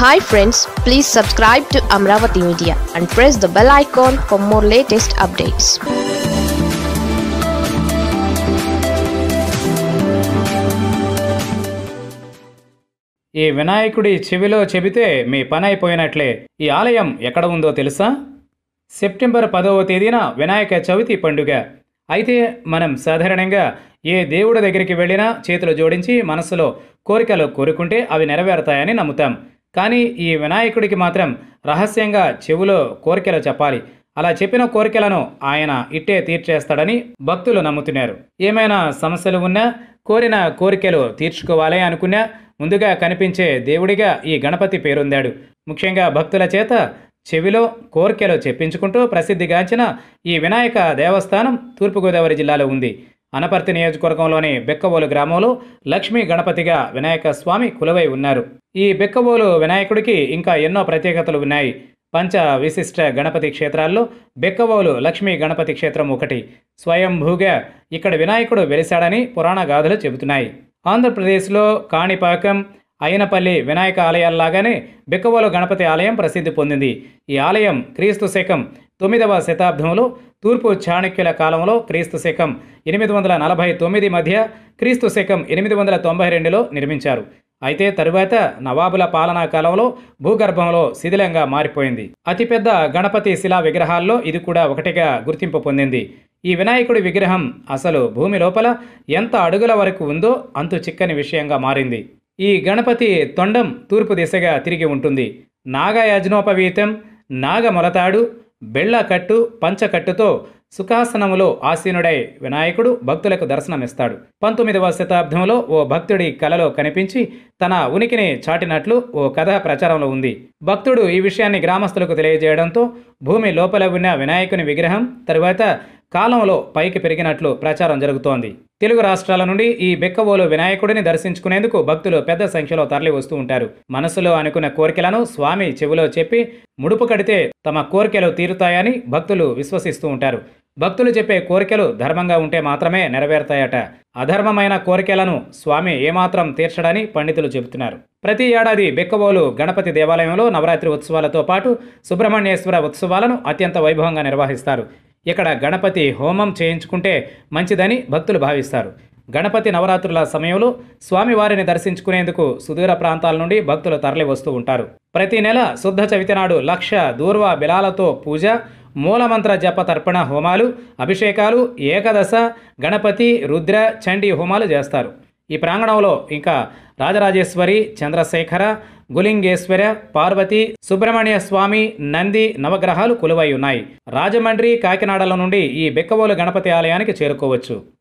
Hi friends please subscribe to Amaravati media and press the bell icon for more latest updates ఈ వినాయకుడి చెవిలో చెబితే మీ పని అయిపోయినట్లే. ఈ ఆలయం ఎక్కడ ఉందో తెలుసా? సెప్టెంబర్ పదవ తేదీన వినాయక చవితి పండుగ. అయితే మనం సాధారణంగా ఏ దేవుడి దగ్గరికి వెళ్ళినా చేతులు జోడించి మనసులో కోరికలు కోరుకుంటే అవి నెరవేరుతాయని నమ్ముతాం. కానీ ఈ వినాయకుడికి మాత్రం రహస్యంగా చెవులో కోరికలు చెప్పాలి. అలా చెప్పిన కోరికలను ఆయన ఇట్టే తీర్చేస్తాడని భక్తులు నమ్ముతున్నారు. ఏమైనా సమస్యలు ఉన్నా కోరిన కోరికలు తీర్చుకోవాలి అనుకున్నా ముందుగా కనిపించే దేవుడిగా ఈ గణపతి పేరొందాడు. ముఖ్యంగా భక్తుల చేత చెవిలో కోరికలు చెప్పించుకుంటూ ప్రసిద్ధిగాంచిన ఈ వినాయక దేవస్థానం తూర్పుగోదావరి జిల్లాలో ఉంది. అనపర్తి నియోజకవర్గంలోని బెక్కవోలు గ్రామంలో లక్ష్మీ గణపతిగా వినాయక స్వామి కులవై ఉన్నారు. ఈ బెక్కవోలు వినాయకుడికి ఇంకా ఎన్నో ప్రత్యేకతలు ఉన్నాయి. పంచ విశిష్ట గణపతి క్షేత్రాల్లో బెక్కవోలు లక్ష్మీ గణపతి క్షేత్రం ఒకటి. స్వయంభూగా ఇక్కడ వినాయకుడు వెలిశాడని పురాణ గాథలు చెబుతున్నాయి. ఆంధ్రప్రదేశ్లో కాణిపాకం అయినపల్లి వినాయక ఆలయాల్లాగానే బిక్కవోలు గణపతి ఆలయం ప్రసిద్ధి పొందింది. ఈ ఆలయం క్రీస్తు శకం తొమ్మిదవ శతాబ్దంలో తూర్పు చాణక్యుల కాలంలో క్రీస్తు శకం ఎనిమిది వందల నలభై తొమ్మిది మధ్య క్రీస్తు శకం ఎనిమిది వందల తొంభై రెండులో నిర్మించారు. అయితే తరువాత నవాబుల పాలనా కాలంలో భూగర్భంలో శిథిలంగా మారిపోయింది. అతిపెద్ద గణపతి శిలా విగ్రహాల్లో ఇది కూడా ఒకటిగా గుర్తింపు పొందింది. ఈ వినాయకుడి విగ్రహం అసలు భూమి లోపల ఎంత అడుగుల వరకు ఉందో అంతు చిక్కని విషయంగా మారింది. ఈ గణపతి తొండం తూర్పు దిశగా తిరిగి ఉంటుంది. నాగయజ్ఞోపవీతం నాగమొలతాడు బెళ్ళకట్టు పంచకట్టుతో సుఖాసనములో ఆసీనుడై వినాయకుడు భక్తులకు దర్శనమిస్తాడు. పంతొమ్మిదవ శతాబ్దంలో ఓ భక్తుడి కలలో కనిపించి తన ఉనికిని చాటినట్లు ఓ కథ ప్రచారంలో ఉంది. భక్తుడు ఈ విషయాన్ని గ్రామస్తులకు తెలియజేయడంతో భూమి లోపల ఉన్న వినాయకుని విగ్రహం తరువాత కాలంలో పైకి పెరిగినట్లు ప్రచారం జరుగుతోంది. తెలుగు రాష్ట్రాల నుండి ఈ బెక్కవోలు వినాయకుడిని దర్శించుకునేందుకు భక్తులు పెద్ద సంఖ్యలో తరలి వస్తూ ఉంటారు. మనసులో అనుకున్న కోరికలను స్వామి చెవిలో చెప్పి ముడుపు కడితే తమ కోరికలు తీరుతాయని భక్తులు విశ్వసిస్తూ ఉంటారు. భక్తులు చెప్పే కోరికలు ధర్మంగా ఉంటే మాత్రమే నెరవేరుతాయట. అధర్మమైన కోరికలను స్వామి ఏమాత్రం తీర్చడని పండితులు చెబుతున్నారు. ప్రతి ఏడాది బెక్కవోలు గణపతి దేవాలయంలో నవరాత్రి ఉత్సవాలతో పాటు సుబ్రహ్మణ్యేశ్వర ఉత్సవాలను అత్యంత వైభవంగా నిర్వహిస్తారు. ఇక్కడ గణపతి హోమం చేయించుకుంటే మంచిదని భక్తులు భావిస్తారు. గణపతి నవరాత్రుల సమయంలో స్వామివారిని దర్శించుకునేందుకు సుదూర ప్రాంతాల నుండి భక్తులు తరలి వస్తూ ఉంటారు. ప్రతి నెల శుద్ధ చవితి నాడు లక్ష దూర్వ బిలాలతో పూజ మూలమంత్ర జప తర్పణ హోమాలు అభిషేకాలు ఏకదశ గణపతి రుద్ర చండీ హోమాలు చేస్తారు. ఈ ప్రాంగణంలో ఇంకా రాజరాజేశ్వరి చంద్రశేఖర గులింగేశ్వర పార్వతి సుబ్రహ్మణ్య స్వామి నంది నవగ్రహాలు కొలువై ఉన్నాయి. రాజమండ్రి కాకినాడల నుండి ఈ బెక్కవోలు గణపతి ఆలయానికి చేరుకోవచ్చు.